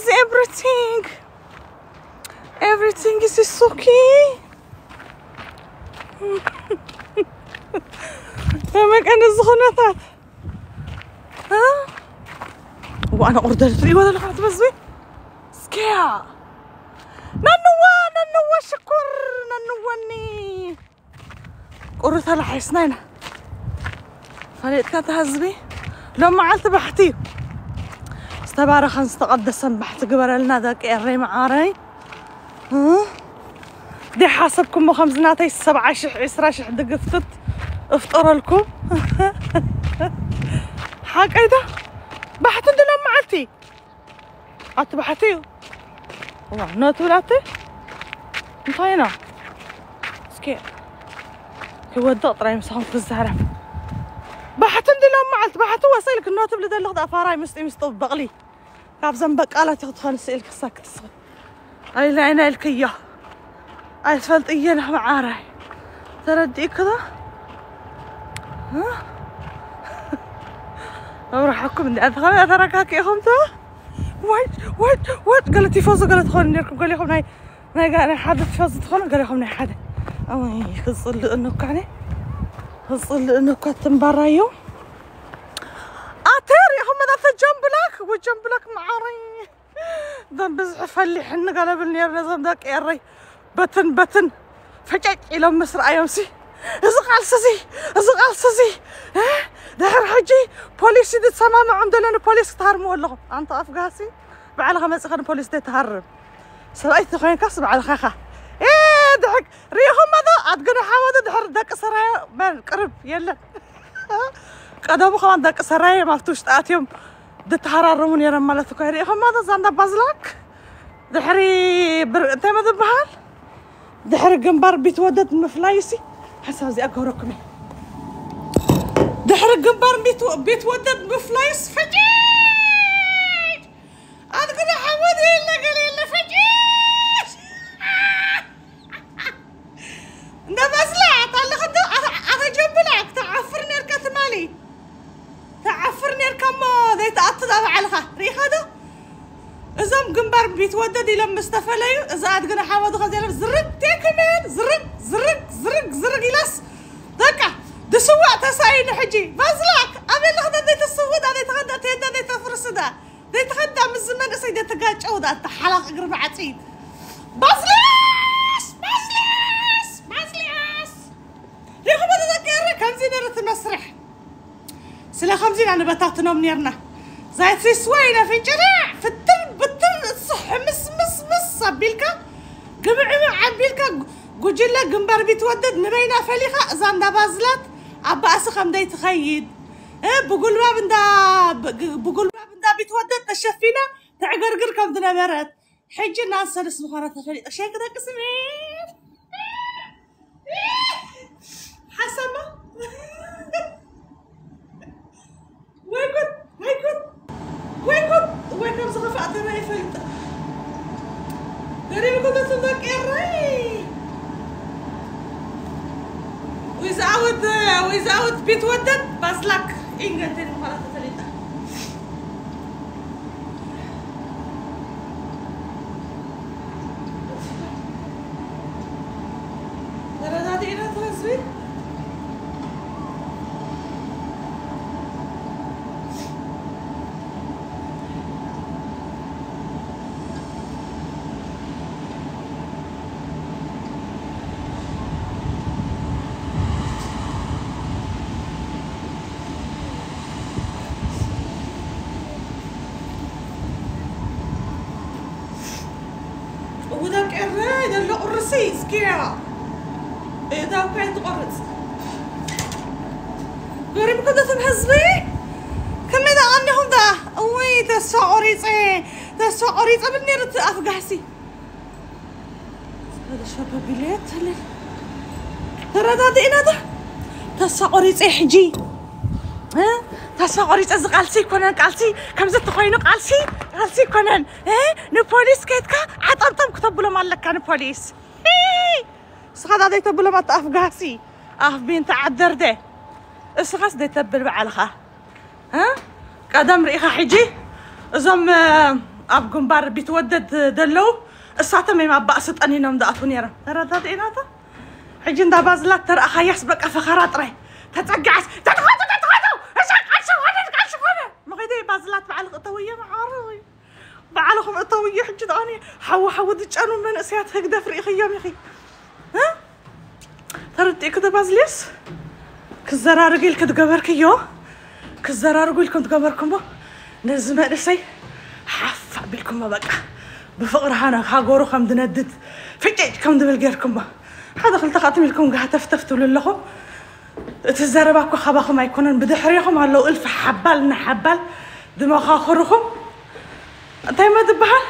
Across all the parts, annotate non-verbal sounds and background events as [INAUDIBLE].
Is everything? Everything is okay. [LAUGHS] فمكان الزخنطات ها؟ وأنا اوردرت لي ولا لقيت بزوي سكيا. ننوا ننوا شكر ننواني قرتها لحسنينا فليت كانت هزبي لو ما عالت بحتي. استبارخ استقدسا بحت قبر لنا ذاك إري معاري ها؟ دي حاسبكم خمسناتي سبعة شح عسرة شح دقفتت افطر لكم. حاج ايدا بحت انت لو ما عالتي عالت بحتي والله نوت ولاتي انطينا. سكير كودو طري مسهم في الزهرة. بحت عندي لو معلت. بحت هو سيلك انه تبلد اللغد افاراي مستي مستوب بغلي. كاب زنبك قالت تدخل سيلك ساكت اي لعينا الكية اي تفلت ايانا معاراي تردي كذا ها أروح احكم اني ادخل اترك هاك يا خمسة وايد وايد وايد قالت يفوز قالت خلوني نركب قال لي خم جنبلك وجنبلك معاري ذن بزحف اللي حن قال بالنير نظام ذاك يري بتن بتن فجأة إلى مصر أيامسي ازق على سزي ازق على سزي دحر حجي بوليس دي تسمع ما عندنا بوليس تهرم والله أنت أفقاسي بعلها مسخن بوليس دي تهرب سبعي تخين كسب على خخة إيه ضحك ريهم ماذا أتقنا حاول دحر دك سرايا من قرب يلا قدامو خمان دك سرايا مفتوش تأتيهم دتهررمون يرم مالتو كاي ريهم ماذا زاندا بازلك دحري بر... انت ماذا بحال دحر جنبار بيتودد مفلايسي حسب زي أقهركمي دحر جنبار بيتو... بيتودد فجيت أتقول حمد إلى مصطفى زاد قلنا حواد غادي يلف زرق تيكمل زرق زرق زرق زرق يلس دكا دسوا تصاين حجي. بازلك أبي الغدا دي تصود ابي تغدا تي دا دي تفرس دا. دي تغدا من زمان اسيد تقاچ أو دا تحلق قرب عتيد. بازلس بازلس بازلس لي خو بدأ كير كان زين رت المسرح سلا خمسين أنا بطاطا نوم نيرنا. زايت سوينا فين جري قنبر بيتودد نبينا فليخا زان دا بازلات عبا أسخم دا يتخيد إيه بقول ما بندا بقول ما بندا بيتودد تشفينا تعقرقر كم دنا برد حجي وإذا عود بيتودد بس لك إنجا اللي قرصيس كيا إذا كانت قرص قريب كنت تنحزبي كم إذا عنهم ذا وي تسعوا ቆሪፀ ተስፋ ቆሪፀ ብል ነይሩ እቲ ኣፍጋሲ ሸበቢልየት ትልል ተረዳድእና ዶ ተስፋ ቆሪፀ ሕጂ እ? ተስፋ ቆሪፀ እዚ ቃልሲ ይኮነን ቃልሲ ከምዚ እተኮይኑ ቃልሲ ቃልሲ ይኮነን እ? ንፖሊስ ከይድካ ዓጠምጠም ክተብሎም ኣለካ ንፖሊስ ሂ! እስኻ ዳ ዘይተብሎም ኣቲ ኣፍጋሲ ኣፍ ቢንተ ዓደርደ እስኻስ ዘይተብል በዓልኻ እ? ቀደም ርኢኻ ሕጂ እዞም እ፣ ኣብ ግንባር ቢትወደድ ደለው እሳቶም እዮም ኣብ ባእሲ ጠኒኖም ዝኣትዉ ነይሮም ተረዳድእና ዶ ሕጂ እንዳ ባዝላት ተረእኻያስ በቃ ፈኸራ ጥራይ ተፀጊዓስ ተትኸቱ ተትኸቱ እዛ ቃልሲ ኾነ ቃልሲ ኾነ መኸይደ ባዝላት በዓል بعلهم اطوي يحجد أني حو حوا دجانو من أسيات هكذا فريق يا يخي ها؟ تردي كده بازليس؟ كزرار قيل كده قبرك يو؟ كزرار قيل كنت قبركم بو؟ نزمة نسي حف بلكم ما بقى. بفقر هانا خاقورو خم دندد. فجيج كم دبل قيركم بو؟ هذا خلت خاتم لكم قاعد تفتفتوا للهم تزرباكو خباكم ما يكونن بدحريهم هلو ألف حبال نحبال. دماغ آخرهم እንታይ ማ ትበሃል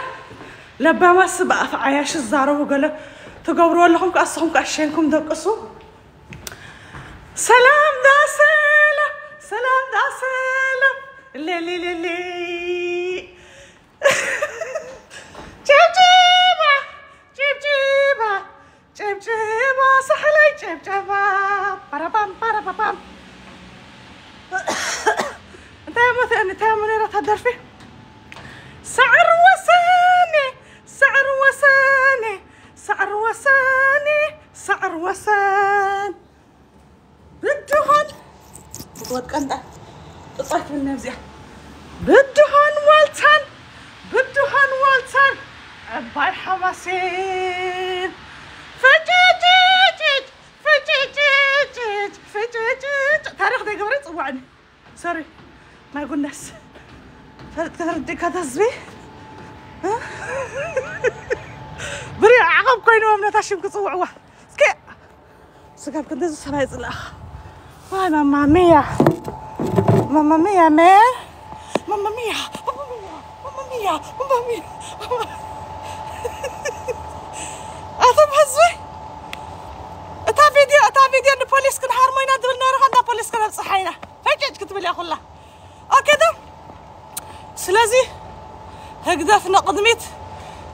ለባማስ ብኣፍ ዓያሽ ዝዛረቡ ገለ ትገብርዎ ኣለኹም ክኣስኹም ክኣሸንኩም ደቅሱ ሰላም ዳ ሰላም ሰላም ዳ ሰላም ሌሌሌሌ ጭብጭባ ጭብጭባ ጭብጭባ ሳሕለይ ጭብጨባ ፓራፓም ፓራፓፓም እንታይ ሞ እንታይ ሞ ነይራ ታደርፊ ወሰን ብድሆን ወጥቀንጣ ጥጻት ምን ነዚያ ብድሆን ዋልታን ብድሆን ዋልታን ዕባይ ሓማሴን ፍጭጭጭጭ ፍጭጭጭጭ ፍጭጭጭ ታሪክ ዘይገበረ ይፅዋዕኒ ሶሪ ማይ ጉነስ ተረዲእካ ተዝቢ ብሪዕ ዓቐብ ኮይኖም ነታ ሽም ክፅውዕዋ sakaabka dad saraa is lah waa mama mia mama mia man mama mia mama mia mama mia mama mia atam hazwe أتا فيديو أتا فيديو إن بوليس كن حرمينا دبل نروح عند بوليس كن بصحينا فجج كتبل يا خلا؟ أوكي دم. سلازي. هكذا في قدميت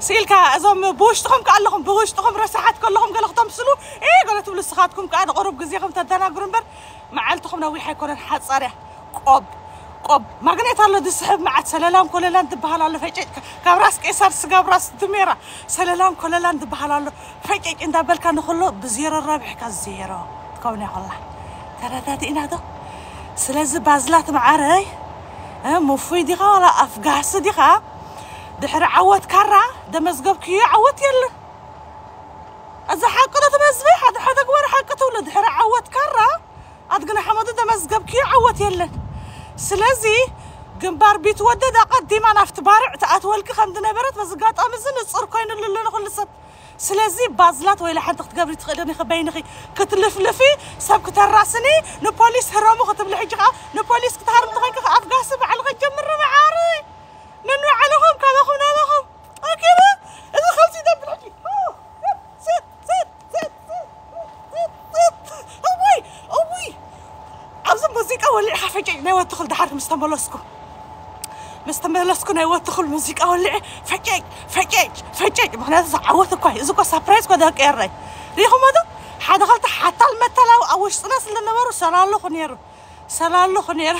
سيلكا أزم بوشتكم لهم بوشتكم رسحات كلهم قال لهم سلو إيه؟ قالت بل سخاتكم كأن قرب غزيكم تدنا غرنبر معلتكم نوي حيكون حصره قب قب. ما قنيت الله دسحب مع سلالام كللان تبهال الله فجيت كابراس قيصر سغاب دميرة. دميرا سلالام كللان تبهال الله فجيت انت بالك نخلو بزير الربح كزيرو كوني الله ثلاثة انادو سلاز بازلات معاري. إيه؟ مفيدي غالا افغاس دي غا ድሕሪ ዓወት ካራ ደመዝገብክዮ ዓወት የለን እዚ ሓቂ ዶ ትመዝበ ሓደ ሓደ ግበረ ሓቂ ትብሎ ድሕሪ ዓወት ካራ ኣድግና ሓመዱ ደመዝገብክዮ ዓወት የለን ስለዚ ግንባር ቢትወደድ ኣቐዲማ ናብቲ ባርዕ ተኣትወልኪ ከም ዝነበረት በዚ ጋጣሚ እዚ ንፁር ኮይኑሉ ኣሎ ንኩሉ ሰብ ስለዚ ባዝላት ወይ ሓንቲ ክትገብሪ ትኽእልን ይኽበይንኺ ክትልፍልፊ ሰብ ክተራስኒ ንፖሊስ ህረሙ ክትብሊ ሕጂ ከዓ ንፖሊስ ክትሃርም ትኾንኪ ኣፍጋሲ ባዕልኸ ጀምሪ ننوع لهم كذا لهم أه، كذا إذا خلص يدبر أكيد زيد زيد زيد زيد أوي أوي. عاوزين موسيقى ولا حفجي ناوي تدخل دحر مستمر لسكم مستمر لسكم ناوي تدخل موسيقى ولا فجي فجي فجي معناتها زعوت كويس زكو سبرايز كذا كيري. ريهم هذا حد غلط حتى المتلاو أو شناس اللي نمر سلام لهم يرو سلام لهم يرو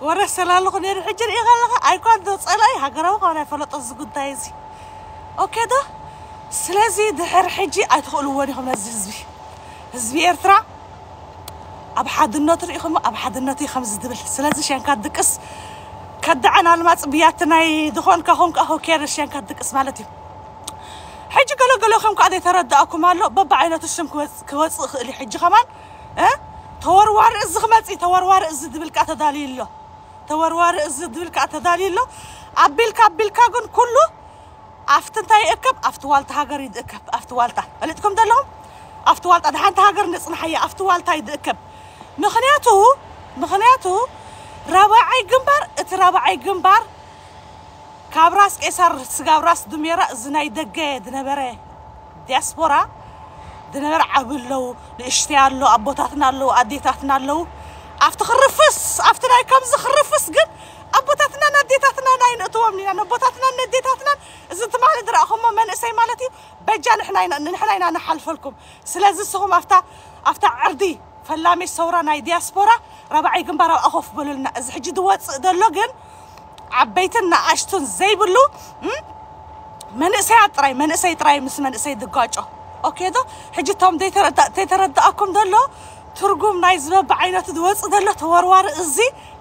ورسلا لغنير حجر إغلق أيكون دوت إلي هجروا قنا فلت أزقود دايزي أوكيدا سلازي دحر حجي أدخلوا ونهم نززبي هزبي إرترا أب حد النطر إخم أب حد النطي خمس دبل سلازي شان كدكس كدعنا المات بياتنا دخون كهون كهو كير شان دكس مالتي حجي قالوا قالوا خم قاعد أكو مالو بابا عينات تشم كوز كوز اللي حجي خمان أه تورور إز خمسي تورور إز دبل كاتا دليل له ተወርዋሪ እዚ ዝብል ከዓ ተዳልዩ ኣሎ ኣቢልካ ኣቢልካ ግን ኩሉ ኣፍቲ እንታይ ይእከብ ኣፍቲ ዋልታ ሃገር እዩ ዝእከብ ኣፍቲ ዋልታ ፈሊጥኩም ዘለኹም ኣፍቲ ዋልታ ድሓንቲ ሃገር ንፅንሓያ ኣፍቲ ዋልታ እዩ ዝእከብ ምክንያቱ ምክንያቱ ራብዓይ ግንባር እቲ ራብዓይ ግንባር ካብ ራስ ቄሳር ስጋብ ራስ ዱሜራ እዚ ናይ ደገ ዝነበረ ዲያስፖራ ዝነበረ ዓብ ኣለዉ ንእሽተይ ኣሎ ኣቦታትና ኣለዉ ኣዴታትና ኣለዉ ኣብቲ ክርፍስ ኣብቲ ናይ ከምዚ ክርፍስ ግን ኣቦታትናን ኣዴታትናን ኣይንእትዎም ኢና ነቦታትናን ነዴታትናን እዚ ትማሊ ዝረእኹሞ መንእሰይ ማለት እዩ በጃ ንሕና ኢና ንሓልፈልኩም ስለዚ ንስኹም ኣፍታ ኣፍታ ዕርዲ ፈላሜ ሰውራ ናይ ዲያስፖራ ረባዓይ ግንባር ኣብኣ ኮፍ በሉልና እዚ ሕጂ ዝወፅእ ዘሎ ግን ዓበይትን ንኣሽቱን ዘይብሉ መንእሰያት ጥራይ መንእሰይ ጥራይ ምስ መንእሰይ ዝጋጮ ኦኬ ዶ ሕጂ እቶም ዘይተረዳእኩም ዘሎ ትርጉም ናይ ዝበቢ ዓይነቱ ዝወፅእ ዘሎ ተወርዋሪ እዚ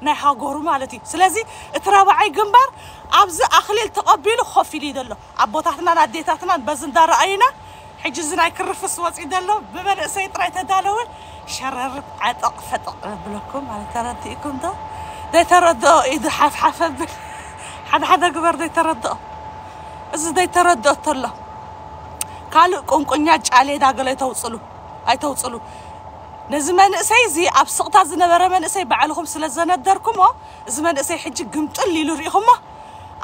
ናይ ሃገሩ ማለት እዩ ስለዚ እቲ ረባዓይ ግንባር ኣብዚ ኣኽሊል ተቐቢሉ ኮፍ ኢሉ እዩ ዘሎ ኣቦታትናን ኣዴታትናን በዚ እንዳረኣዩና ሕጂ እዚ ናይ ክርፍስ ወፂኡ ዘሎ ብመንእሰይ ጥራይ ተዳለወ ሸረርት ዓጠቕ ፈጠቕ ብለኩም ማለት ተረዲእኩም ዶ ዘይተረድኦ ኢዱ ሓፍሓፍ ብል ሓደ ሓደ ግበር ዘይተረድኦ እዚ ዘይተረድኦ ተሎ ካልእ ቁንቁኛ ጫሌዳ ገለ ኣይተውፅሉ ኣይተውፅሉ ነዚ መንእሰይ እዚ ኣብ ስቕታ ዝነበረ መንእሰይ ባዕልኹም ስለ ዘነደርኩሞ እዚ መንእሰይ ሕጂ ግምጥል ኢሉ ርኢኹሞ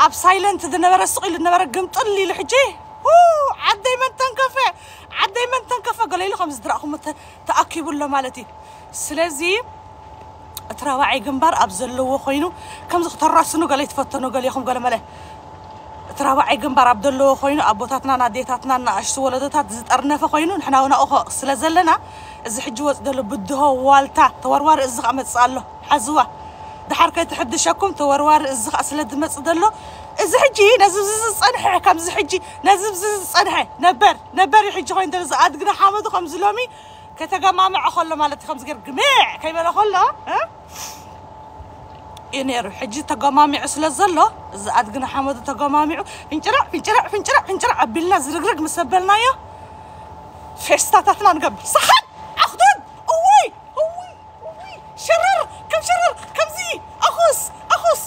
ኣብ ሳይለንት ዝነበረ ስቕ ኢሉ ዝነበረ ግምጥል ኢሉ ሕጂ ዓደይ መን ተንከፈ ዓደይ መን ተንከፈ ገለ ኢሉ ከምዚ ዝረእኹሞ ተኣኪቡሎ ማለት እዩ ስለዚ እቲ ረባዓይ ግንባር ኣብ ዘለዎ ኮይኑ ከምዚ ክተራስኑ ገለ ይትፈተኑ ገሊኹም ገለ መለ እቲ ረባዓይ ግንባር ኣብ ዘለዎ ኮይኑ ኣቦታትናን ኣዴታትናን ንኣሽቱ ወለዶታት ዝጠርነፈ ኮይኑ ንሕና እውን ኣብኡ ስለ ዘለና الزحجو دلو بده والتا. توروار الزخ أمد سأله حزوة. دحرك يتحدشكم توروار الزخ أسلا دمت حجي زحجي زز صنحة كم زحجي. زز صنحة نبر. نبر يحجي خوين درز أدقنا حامد خمز لومي. كتجمع خلا مالتي خمس غير جميع كيما خلا ها؟ ينير حجي تجمع سلا زلا زاد قنا حمد تجمع فنجرع فنجرع فنجرع فنجرع. أبلنا زرقرق مسبلنا يا. فيستاتاتنا نقبل صحت ሽርር ከም ሽርር ከምዚ ኣኹስ ኣኹስ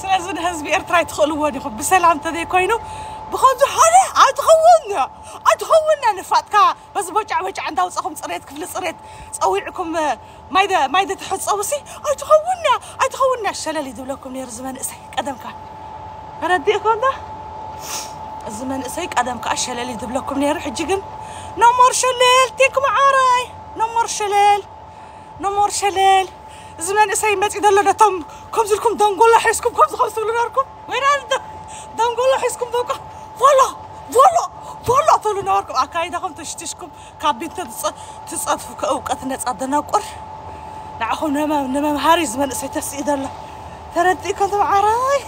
ስለዚ ንህዝቢ ኤርትራ ይትኽእልዎን ኢኹም ብሰላም እንተዘይኮይኑ ብከምዚ ሓደ ኣይትኸውን ኣይትኸውንና ንፋጥካ በዚ በጫዕ በጫዕ እንዳውፀኹም ፅሬት ክፍሊ ፅሬት ፀዊዕኩም ማይደ ትሕፀቡ ሲ ኣይትኸውንና ኣይትኸውንና ሸለል ዝብለኩም ነይሩ እዚ መንእሰይ ቀደም ከዓ ረዲእኩም ዶ እዚ መንእሰይ ቀደም ከዓ ሸለል ዝብለኩም ነይሩ ሕጂ ግን ነሞር ሸለል ቴኩም ዓራይ ነሞር ሸለል نمور شلال. زمان اسايمات إذا لنا تم. كم لكم دنقول حيسكم كمز خمسوا ناركم. وين هذا دنقول حيسكم دوكا فولا فولا فولا طول ناركم. عكايدا خم تشتشكم. كابين تصطفوا كأوقات نتصعدنا قر نعهم نما نما هاري زمان اسايتس إذا لا. تردي كنت عراي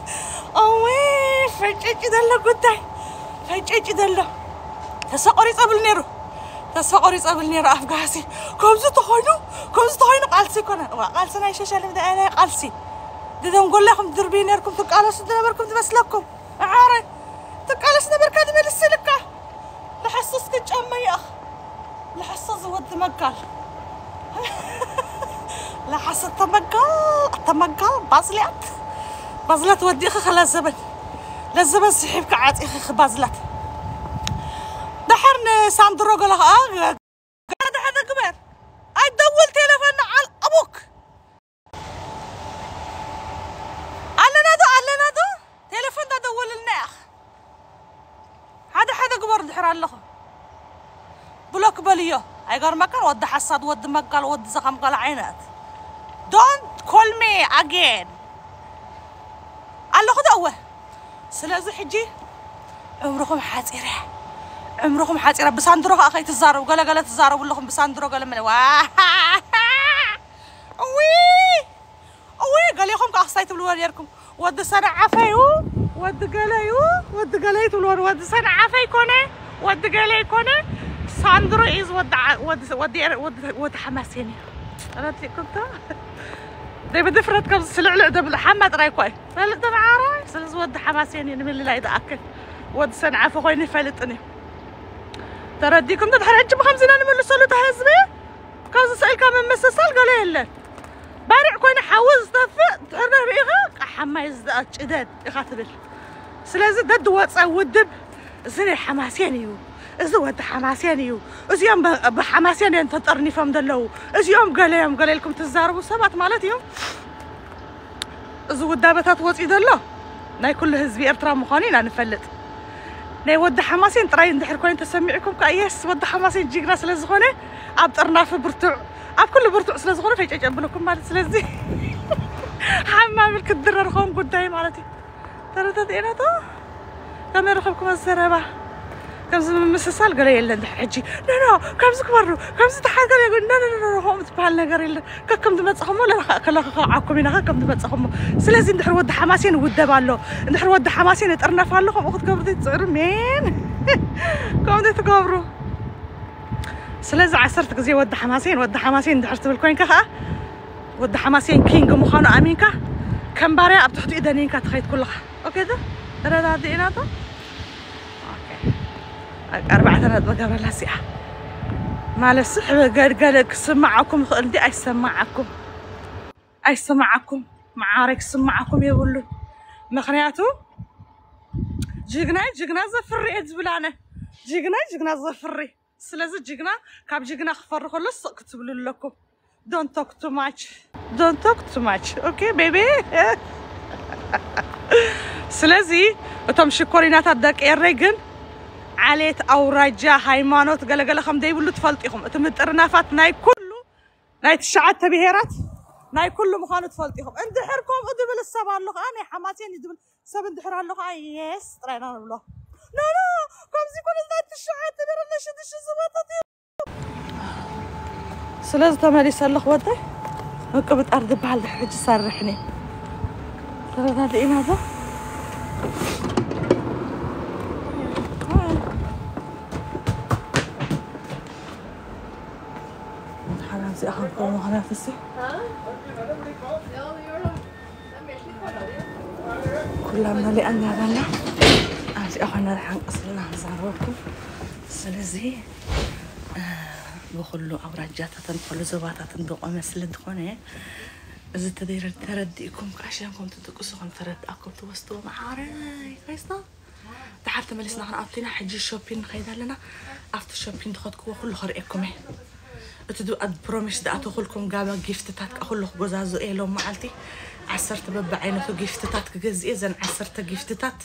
[LAUGHS] أوي فجأة إذا لا قداي. فجأة إذا لا. تسقري قبل نيرو. დასაყორის წაბილნიერა აფგასი კომზე თოინო კომზე თოინო ყალსი ქონა ყალსი ნაი შეშალიმ და ანა ყალსი ديدا نقول لكم تدربين لكم تقالس دبركم تبس لكم. عاري تقالس دبرك هذا من السلكة. لحصص كنت أما يا أخ. لحصص ود مقال لحصص تمقال تمقال بازلات. بازلات ودي خلاص سام هذا اي دول تليفون على أبوك. على نادو على نادو. تليفون دول هذا هذا بلوك بليو. أي ود حصاد ود ود زخم قال عينات. Don't call me again. الله خذ اوه سلازو حجي. عمركم حاضرة. عمركم حاطيره بساندرو أخي تزارو قال قال تزارو لكم بساندرو قال من وي وي قال لكم كاخصاي تبلوا ديالكم ود سنع عفايو ود قالايو ود قالاي تبلوا ود سنع عفاي كونه ود قالاي كونه. ساندرو إز ود ود ود ود ود حماسيني. أنا كنت. [LAUGHS] دابا دفرت كنسلعلع دابا الحماد رايكوي فلت دابا عارف سلز ود حماسيني من اللي لا يدأكل ود سنع عفاي فلتني እዩ ተረዲኩም ድሕሪ ሕጂ ብከምዚ ኢና ንምልሰሉ እታ ህዝቢ ካብዚ ስእልካ መመሰሳል ገለ የለን ባሪዕ ኮይኑ ሓዊ ዝጠፍእ ድሕሪ ርኢኻ ሓማይ ጭደድ ኢኻ ትብል ስለዚ ደዲ ወፀ ውድብ እዚ ናይ ሓማሴን እዩ እዚ ወዲ ሓማሴን እዩ እዚኦም ብሓማሴን እዮም ተጠርኒፎም ዘለዉ እዚኦም ገለ እዮም ገለ ኢልኩም ትዛረቡ ሰባት ማለት እዮም እዚ ውዳበታት ወፂኡ ዘሎ ናይ ኩሉ ህዝቢ ኤርትራ ምዃኑ ኢና ንፈልጥ ናይ ወዲ ሓማሴን ጥራይ እንድሕር ኮይኑ ተሰሚዕኩም ከዓ የስ ወዲ ሓማሴን ጅግና ስለ ዝኾነ ኣብ ጥርናፊ ብርቱዕ ኣብ ኩሉ ብርቱዕ ስለ ዝኾነ ፈጨጨ ብለኩም ማለት ስለዚ ሓማብል ክድረርኸም ጉዳይ ማለት እዩ ተረታት ኢና ቶ ከመይ ረኸብኩም ኣዘረባ كمز مسسال قريلا حجي لا لا كمز كبرو كمز تحال قال يقول لا لا لا هو متبهل قريلا كم دمت صحمو لا كلا عاكم هنا كم دمت صحمو سلازي ندحر ود حماسين ودب الله ندحر ود حماسين تقرنف الله خم اخذ قبرتي تصير مين؟ [LAUGHS] كم دي تكبروا سلاز عصرت قزي ود حماسين ود حماسين دحرت بالكوين كها ود حماسين كينج مخانو أمينكا. كم باري أبتحتو اذا نينكا تخيط كلها. أوكي ده؟ رادادي اناتا أربعة ثلاث بقرة لا سيح ما للصحبة قال قالك سمعكم. خلدي أي سمعكم؟ أي سمعكم؟ معارك سمعكم يا ولو. مخنياتو جيقنا جيقنا زفري أزبلانة جيقنا جيقنا زفري. سلازة جيقنا. كاب جيقنا خفر خلص كتبلو لكم. Don't talk too much. Don't talk too much. Okay baby. [LAUGHS] سلازي وتم شكورينات الدك إيريجن ዓሌት ኣውራጃ ሃይማኖት ገለገለ ከም ዘይብሉ ትፈልጡ ኢኹም እቲ ምጥርናፋት ናይ ኩሉ ናይ ትሽዓተ ብሄራት ናይ ኩሉ ምዃኑ ትፈልጡ ኢኹም እንድሕር ከምኡ ዝብል ሰብ ኣሎ ከዓ ናይ ሓማሴን እዩ ዝብል ሰብ እንድሕር ኣሎ ከዓ የስ ጥራይና ንብሎ ኖኖ ከምዚ ኮነ ናይ ትሽዓተ ብሄራት ናይ ሽዱሽተ ሰባታት እዩ ስለዚ ተመሊሰ ኣለኹ ወዳይ ምቅብጣር ዝበሃል ድሕሪ ሕጂ ሰርሕኒ ተረዳድእና ዶ si jeg hadde noe her jeg får si. كلنا لأن لنا إحنا الحين أصلنا هنزاروكم سلزي آه، بخلو أوراق جاتة بخلو زواتة دقوا مثل دخونة إذا تدير الترد يكون عشان ترديكم عشانكم يعني عن ترد أكم توستو معاري كويسة نعم؟ تحت ملسنا هنقطينا حجي الشوبين خيدا لنا أفتر الشوبين تخدكوا كل خرقكم. እቲ ድኣት ፕሮሚስ ዝኣተኹልኩም ጋባ ጊፍትታት ካ ኩሉ ክገዛዝኡ እየ ሎም መዓልቲ ዓሰርተ በቢ ዓይነቱ ጊፍትታት ክገዝእ እየ ዘን ዓሰርተ ጊፍትታት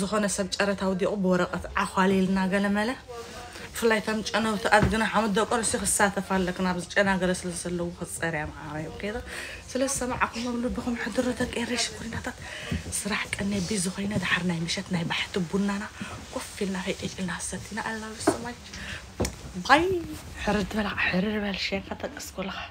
ዝኾነ ሰብ ጨረታ ውዲቑ ብወረቐት ዓኳሊልና ገለመለ ብፍላይ እተን ጨነውቲኣት ግና ሓሙድ ደቂ ኣንስትዮ ክሳተፍ ኣለክን ኣብዚ ጨና ገለ ስለ ዘለዉ ክፀርያ መዓረዮ ከይዳ ስለ ዝሰማዓኩም ልብኹም ሕድሮ ተቀይረ ሽኩሪናታት ስራሕ ቀነ ቢዚ ኮይነ ድሓር ናይ ምሸት ናይ ባሕቲ ቡናና ኮፍ ኢልና ከይጨጭልና ሰቲና باي حرد بلا حرر بلا شيء فتك كلها